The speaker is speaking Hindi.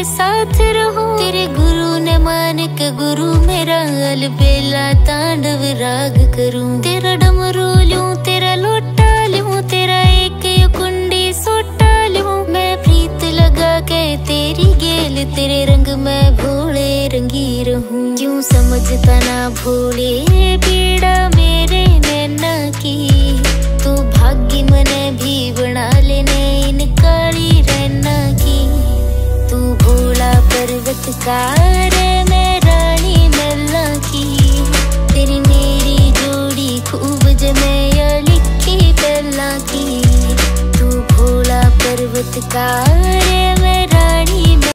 तेरे साथ रहूँ। तेरे गुरु ने मान गुरु, मेरा अलबेला तांडव राग करूँ। तेरा डमरू लूँ तेरा लोटा लूँ तेरा एक कुंडी सोटा लूँ मैं प्रीत लगा के तेरी गेल, तेरे रंग में भोले रंगी रहूँ क्यों समझता ना भोले कार मैं की, तेरी मेरी जोड़ी खूब जमे लिखी पहला की। तू भोला पर्वत कार